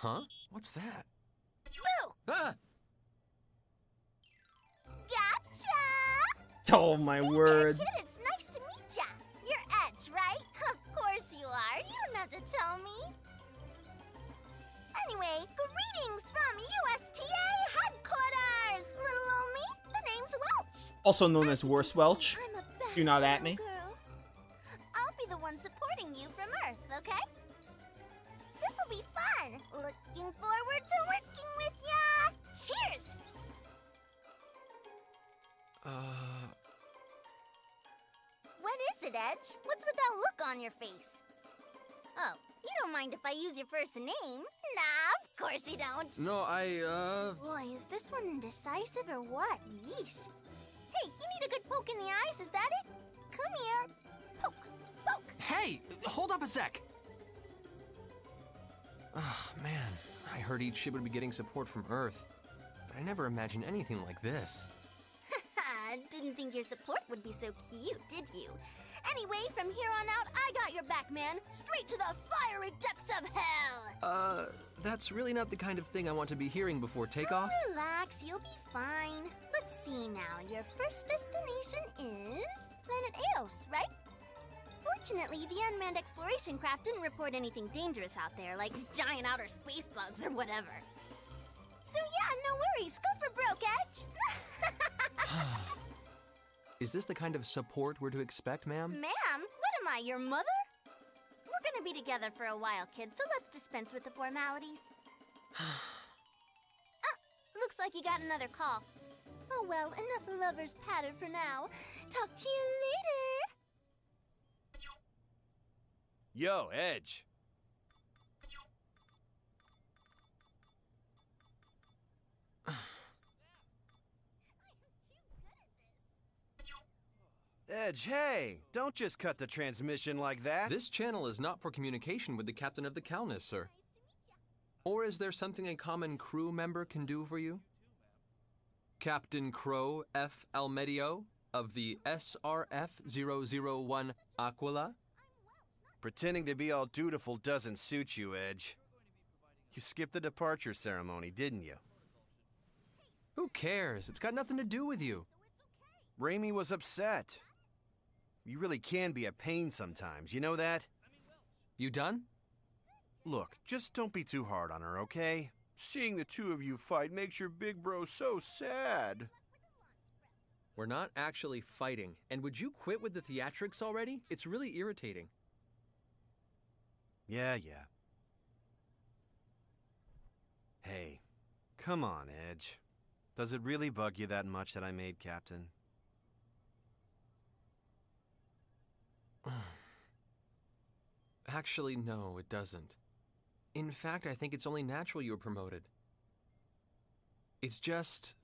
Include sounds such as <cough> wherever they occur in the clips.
Huh? What's that? Boo! Ah! Gotcha! Oh my word. Kid, it's nice to meet ya. You're Edge, right? Of course you are. You don't have to tell me. Anyway, greetings from USTA headquarters, little old me. The name's Welch. Also known as you Worst Welch. see, I'm a Do not at me. girl. Looking forward to working with ya. Cheers. Uh. What is it, Edge? What's with that look on your face? Oh, you don't mind if I use your first name? Nah, of course you don't. No, I, uh. Boy, is this one indecisive or what? Yeesh. Hey, you need a good poke in the eyes, is that it? Come here. Poke, poke. Hey! Hold up a sec! Oh, man. I heard each ship would be getting support from Earth. But I never imagined anything like this. <laughs> Didn't think your support would be so cute, did you? Anyway, from here on out, I got your back, man. Straight to the fiery depths of hell. Uh, that's really not the kind of thing I want to be hearing before takeoff. Relax, you'll be fine. Let's see now. Your first destination is planet Aeos, right? Fortunately, the unmanned exploration craft didn't report anything dangerous out there, like giant outer space bugs or whatever. So yeah, no worries. Go for broke, Edge. <sighs> Is this the kind of support we're to expect, ma'am? Ma'am, what am I, your mother? We're gonna be together for a while, kid, so let's dispense with the formalities. ah, <sighs> looks like you got another call. Oh well, enough lovers patter for now. Talk to you later. Yo, Edge. Edge, hey! Don't just cut the transmission like that. This channel is not for communication with the captain of the Calnus, sir. Or is there something a common crew member can do for you? Captain Crowe F. Almedio of the SRF 001 Aquila? Pretending to be all dutiful doesn't suit you, Edge. You skipped the departure ceremony, didn't you? Who cares? It's got nothing to do with you. Reimi was upset. You really can be a pain sometimes, you know that? You done? Look, just don't be too hard on her, okay? Seeing the two of you fight makes your big bro so sad. We're not actually fighting. And would you quit with the theatrics already? It's really irritating. Yeah, yeah. Hey, come on, Edge. Does it really bug you that much that I made captain? <sighs> Actually, no, it doesn't. In fact, I think it's only natural you were promoted. It's just.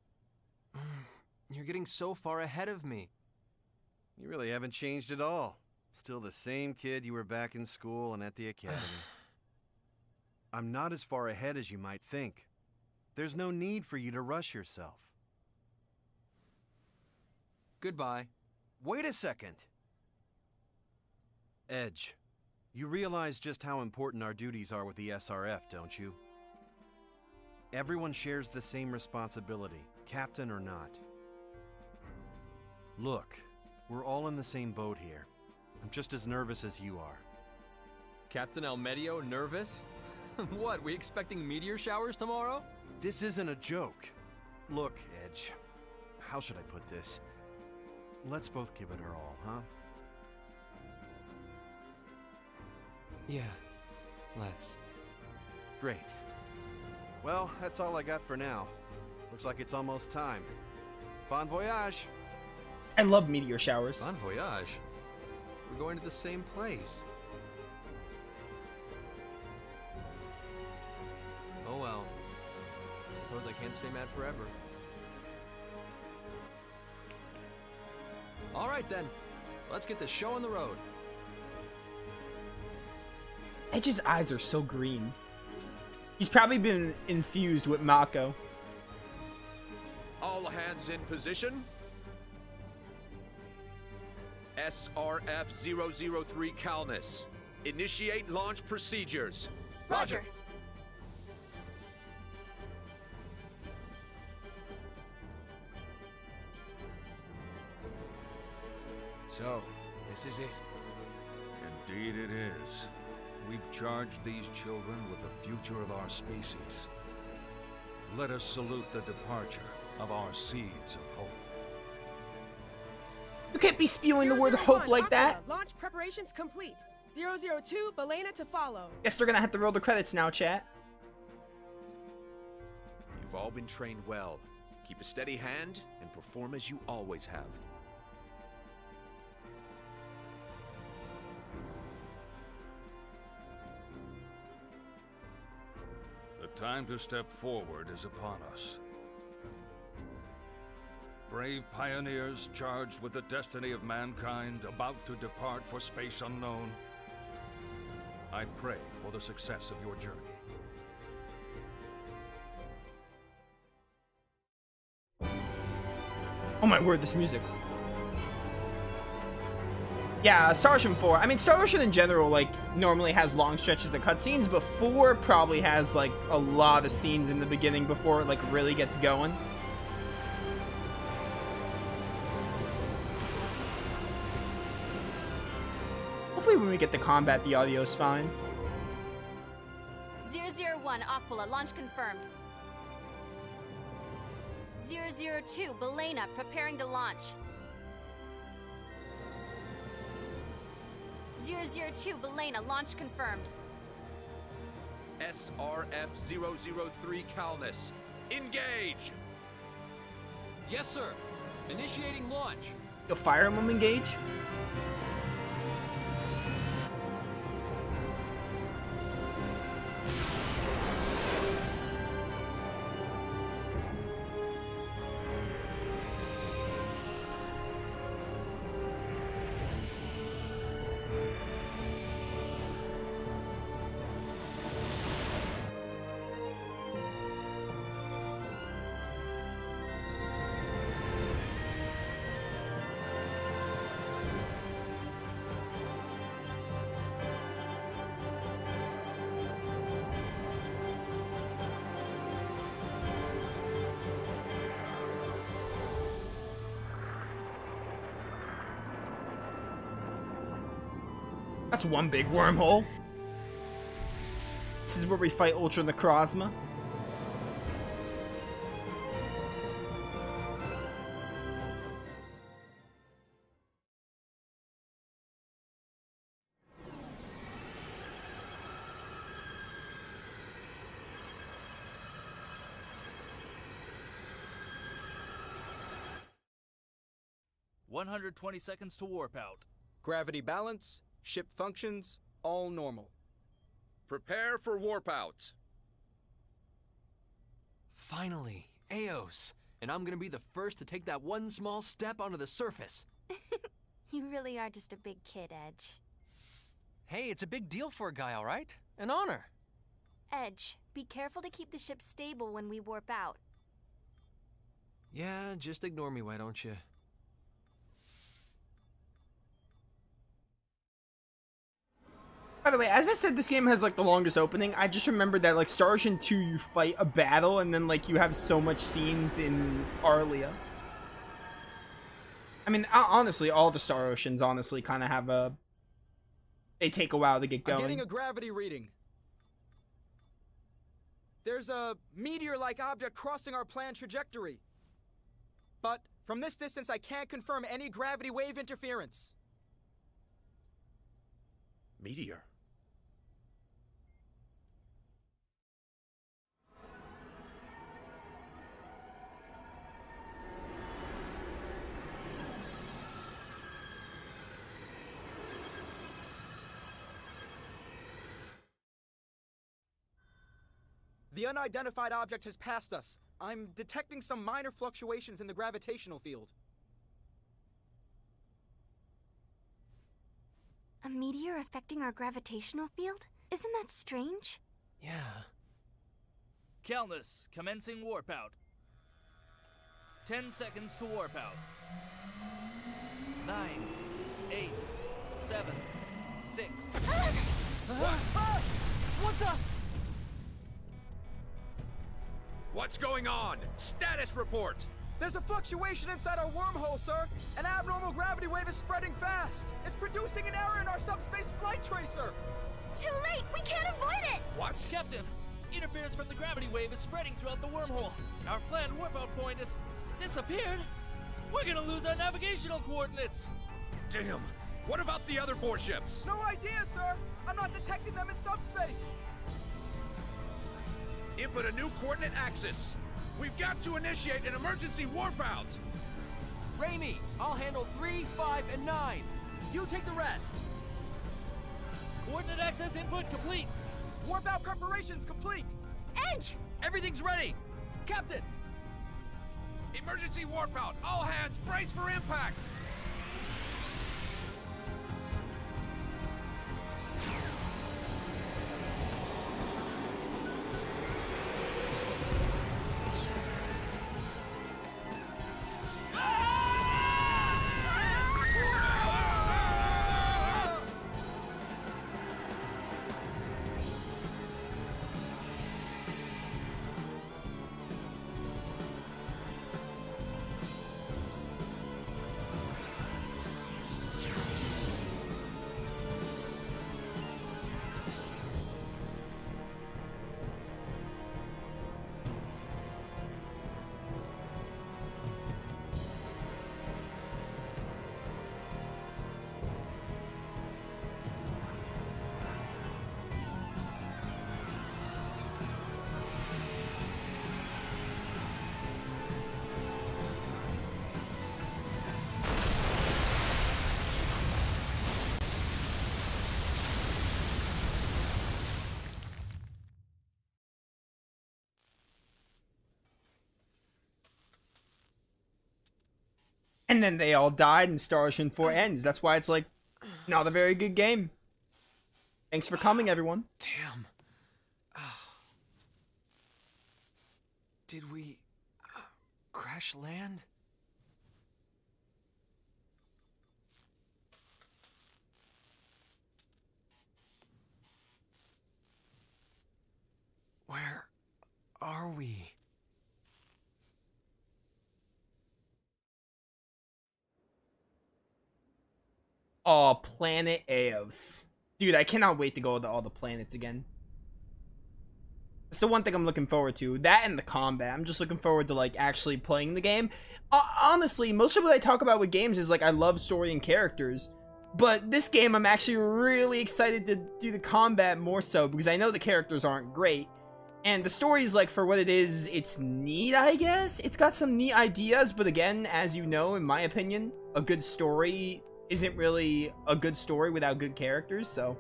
<sighs> You're getting so far ahead of me. You really haven't changed at all. Still the same kid you were back in school and at the academy. <sighs> I'm not as far ahead as you might think. There's no need for you to rush yourself. Goodbye. Wait a second. Edge, you realize just how important our duties are with the SRF, don't you? Everyone shares the same responsibility, captain or not. Look, we're all in the same boat here. I'm just as nervous as you are. Captain Almedio nervous? <laughs> what, we expecting meteor showers tomorrow? This isn't a joke. Look, Edge, how should I put this? Let's both give it our all, huh? Yeah, let's. Great. Well, that's all I got for now. Looks like it's almost time. Bon voyage! I love meteor showers. Bon voyage. We're going to the same place. Oh well. I suppose I can't stay mad forever. All right then. Let's get the show on the road. Edge's eyes are so green. He's probably been infused with Mako. All hands in position. SRF-003 Calnus. Initiate launch procedures. Roger. So, this is it. Indeed it is. We've charged these children with the future of our species. Let us salute the departure of our seeds of hope. You can't be spewing the word 001, hope like that. Launch preparations complete. 002, Belena to follow. Guess they're gonna have to roll the credits now, chat. You've all been trained well. Keep a steady hand and perform as you always have. The time to step forward is upon us. Brave pioneers charged with the destiny of mankind about to depart for space unknown. I pray for the success of your journey. Oh my word, this music. Yeah, Star Ocean 4. I mean, Star Ocean in general, like, normally has long stretches of cutscenes, but 4 probably has, like, a lot of scenes in the beginning before it, like, really gets going. Hopefully when we get to combat, the audio's fine. 001, Aquila, launch confirmed. 002, Belena, preparing to launch. 002, Belena, launch confirmed. SRF 003 Calnus. Engage! Yes, sir. Initiating launch. You'll fire him engage? That's one big wormhole. This is where we fight Ultra Necrozma. One hundred twenty seconds to warp out. Gravity balance, ship functions, all normal. Prepare for warp out. Finally, Aeos. And I'm gonna be the first to take that one small step onto the surface. <laughs> You really are just a big kid, Edge. Hey, it's a big deal for a guy, alright? An honor. Edge, be careful to keep the ship stable when we warp out. Yeah, just ignore me, why don't you? By the way, as I said, this game has like the longest opening. I just remembered that like Star Ocean 2, you fight a battle and then like you have so much scenes in Arlia. I mean, honestly, all the Star Oceans honestly kind of have a. They take a while to get I'm going. getting a gravity reading. There's a meteor-like object crossing our planned trajectory. But from this distance, I can't confirm any gravity wave interference. Meteor. The unidentified object has passed us. I'm detecting some minor fluctuations in the gravitational field. A meteor affecting our gravitational field? Isn't that strange? Yeah. Calnus, commencing warp out. Ten seconds to warp out. Nine, eight, seven, six. <gasps> Ah! What the? What's going on? Status report! There's a fluctuation inside our wormhole, sir. An abnormal gravity wave is spreading fast. It's producing an error in our subspace flight tracer. Too late! We can't avoid it! What? Captain, interference from the gravity wave is spreading throughout the wormhole. Our planned warp out point has disappeared. We're gonna lose our navigational coordinates. Damn! What about the other four ships? No idea, sir. I'm not detecting them in subspace. Input a new coordinate axis. We've got to initiate an emergency warp out. Reimi, I'll handle 3, 5, and 9. You take the rest. Coordinate access input complete. Warp out preparations complete. Edge! Everything's ready. Captain, Emergency warp out. All hands, brace for impact. And then they all died and Star Ocean 4 ends. That's why it's like not a very good game. Thanks for coming, everyone. <gasps> Damn. Ah. Did we uh, crash land? Where are we? Oh, Planet Aeos. Dude, I cannot wait to go to all the planets again. It's the one thing I'm looking forward to. That and the combat. I'm just looking forward to, like, actually playing the game. Uh, honestly, most of what I talk about with games is, like, I love story and characters. But this game, I'm actually really excited to do the combat more so, because I know the characters aren't great. And the story's, like, for what it is, it's neat, I guess? It's got some neat ideas, but again, as you know, in my opinion, a good story isn't really a good story without good characters, so...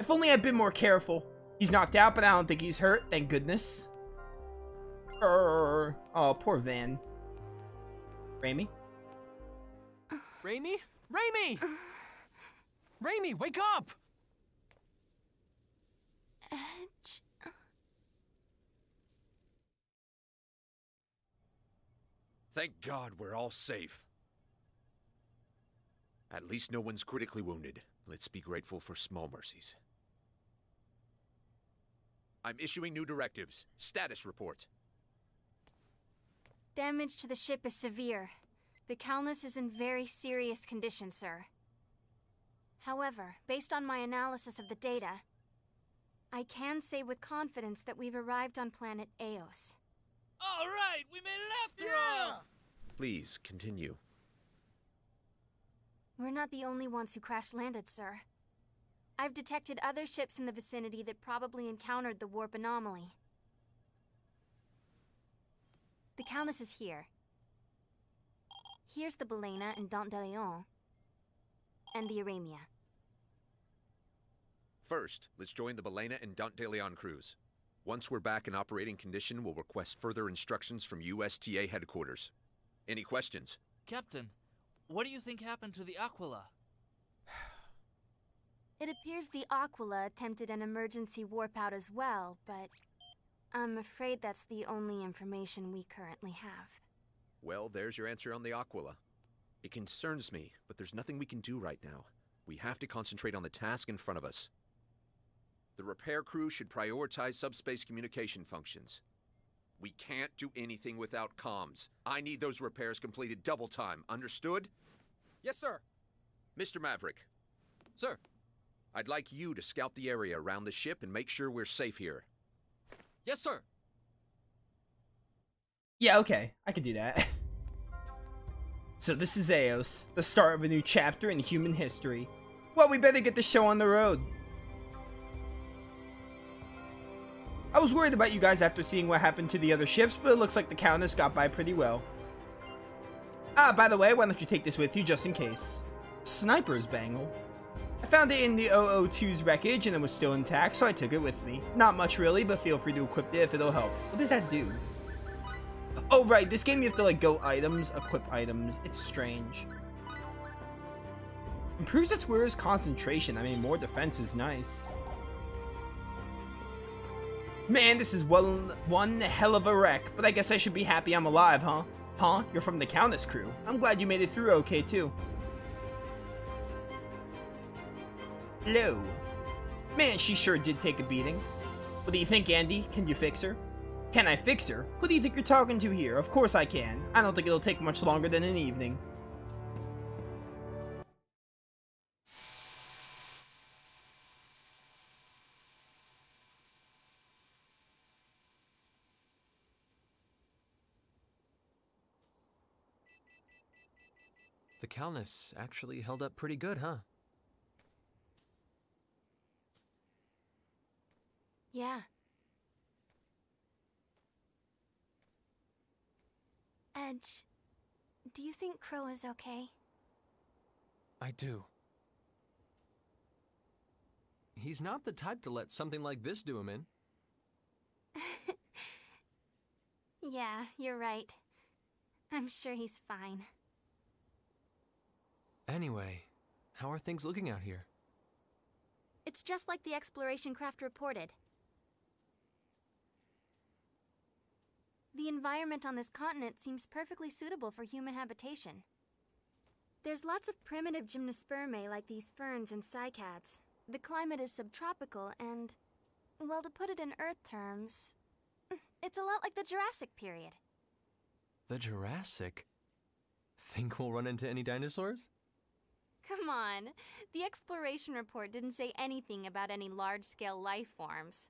If only I'd been more careful. He's knocked out, but I don't think he's hurt, thank goodness. Urgh. Oh, poor Van. Reimi? Reimi? Reimi! Reimi, wake up! Edge. Thank God we're all safe. At least no one's critically wounded. Let's be grateful for small mercies. I'm issuing new directives. Status report. Damage to the ship is severe. The Calnus is in very serious condition, sir. However, based on my analysis of the data, I can say with confidence that we've arrived on planet Aeos. All right, we made it after all. Please continue. We're not the only ones who crash landed, sir. I've detected other ships in the vicinity that probably encountered the warp anomaly. The Calnus is here. Here's the Belena and Dante de Leon. And the Aramia. First, let's join the Belena and Dante de Leon crews. Once we're back in operating condition, we'll request further instructions from USTA headquarters. Any questions? Captain, what do you think happened to the Aquila? <sighs> It appears the Aquila attempted an emergency warp out as well, but I'm afraid that's the only information we currently have. Well, there's your answer on the Aquila. It concerns me, but there's nothing we can do right now. We have to concentrate on the task in front of us. The repair crew should prioritize subspace communication functions. We can't do anything without comms. I need those repairs completed double time. Understood? Yes, sir. Mr. Maverick, Sir, I'd like you to scout the area around the ship and make sure we're safe here. yes, sir. Yeah, okay. I can do that. <laughs> so this is Aeos, the start of a new chapter in human history. Well, we better get the show on the road. I was worried about you guys after seeing what happened to the other ships, but it looks like the Calnus got by pretty well. Ah, by the way, why don't you take this with you just in case? Sniper's bangle. I found it in the 002's wreckage and it was still intact, so I took it with me. Not much really, but feel free to equip it if it'll help. What does that do? Oh right, this game you have to like go items, equip items. It's strange. Improves its wearer's concentration. I mean, more defense is nice. Man, this is one, one hell of a wreck, but I guess I should be happy I'm alive, huh? Huh? You're from the Calnus crew. I'm glad you made it through okay, too. Hello. Man, she sure did take a beating. What do you think, Andy? Can you fix her? Can I fix her? Who do you think you're talking to here? Of course I can. I don't think it'll take much longer than an evening. The Calnus actually held up pretty good, huh? Yeah. Edge, do you think Crowe is okay? I do. He's not the type to let something like this do him in. <laughs> Yeah, you're right. I'm sure he's fine. Anyway, how are things looking out here? It's just like the exploration craft reported. The environment on this continent seems perfectly suitable for human habitation. There's lots of primitive gymnospermae like these ferns and cycads. The climate is subtropical and, well, to put it in Earth terms, <laughs> it's a lot like the Jurassic period. The Jurassic? Think we'll run into any dinosaurs? Come on, the exploration report didn't say anything about any large scale life forms.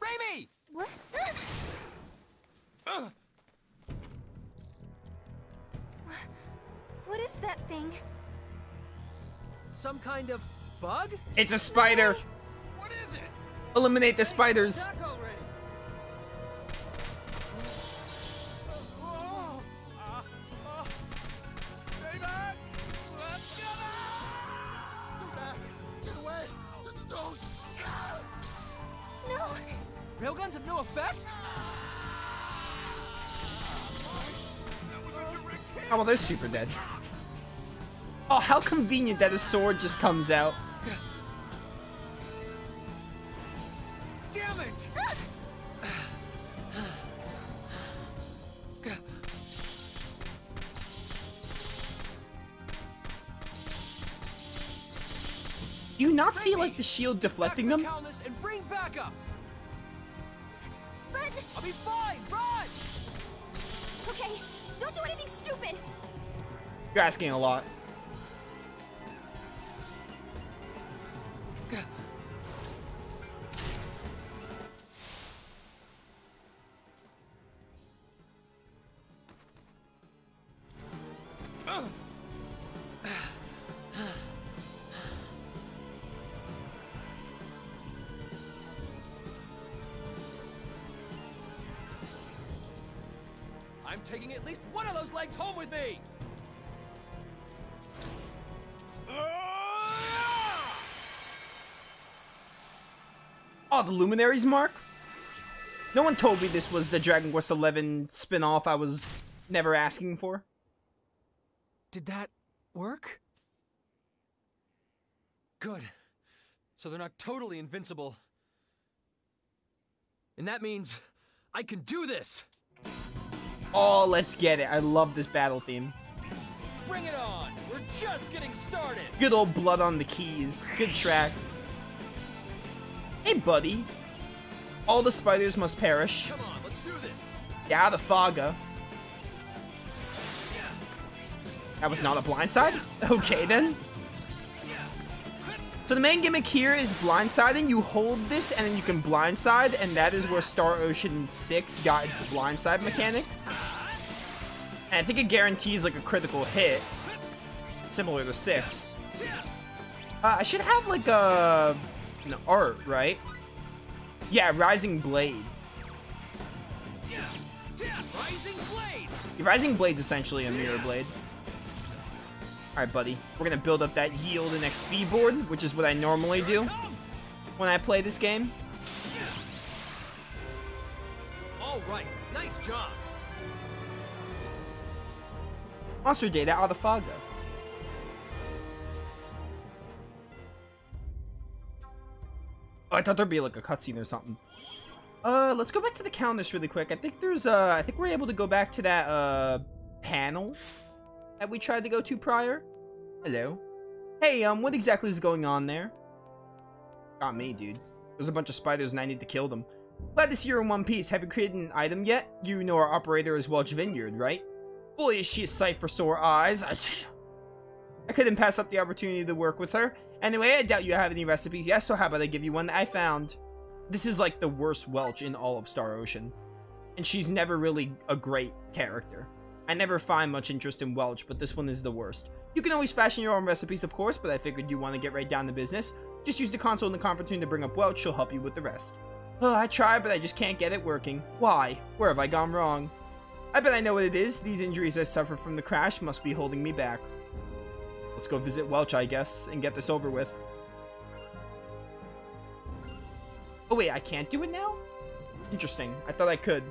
Reimi! What? What is that thing? Some kind of bug? It's a spider! What is it? Eliminate the spiders! Attack they're super dead. Oh, how convenient that a sword just comes out. Damn it! Do you not see, like, the shield deflecting them? the Calnus and bring backup! But. I'll be fine! Run! Okay, don't do anything stupid! You're asking a lot. I'm taking at least one of those legs home with me! The Luminaries mark? No one told me this was the Dragon Quest XI spin-off I was never asking for. Did that work? Good. So they're not totally invincible. And that means I can do this! Oh, let's get it. I love this battle theme. Bring it on! We're just getting started! Good old blood on the keys. Good track. Hey, buddy. All the spiders must perish. Come on, let's do this. Yeah, the Faga. That was not a blindside? <laughs> Okay, then. So the main gimmick here is blindsiding. You hold this and then you can blindside, and that is where Star Ocean 6 got its blindside mechanic. And I think it guarantees like a critical hit, similar to 6. Uh, I should have like a an art, right? Yeah, Rising Blade. Rising Blade. Rising Blade's essentially a mirror blade. Alright, buddy. We're gonna build up that yield and XP board, which is what I normally do when I play this game. All right, nice job. Monster Data out of Faga. Oh, I thought there'd be like a cutscene or something. Uh, let's go back to the Calnus really quick. I think there's, uh, I think we're able to go back to that, uh, panel that we tried to go to prior. Hello. Hey, um, what exactly is going on there? Got me, dude. There's a bunch of spiders and I need to kill them. Glad to see you're in one piece. Have you created an item yet? You know our operator is Welch Vineyard, right? Boy, is she a sight for sore eyes. <laughs> I, couldn't pass up the opportunity to work with her. Anyway, I doubt you have any recipes. Yes, so how about I give you one that I found? This is like the worst Welch in all of Star Ocean. And she's never really a great character. I never find much interest in Welch, but this one is the worst. You can always fashion your own recipes, of course, but I figured you want to get right down to business. Just use the console in the conference room to bring up Welch, she'll help you with the rest. Oh, I tried, but I just can't get it working. Why? Where have I gone wrong? I bet I know what it is. These injuries I suffer from the crash must be holding me back. Let's go visit Welch, I guess, and get this over with. Oh wait, I can't do it now? Interesting. I thought I could.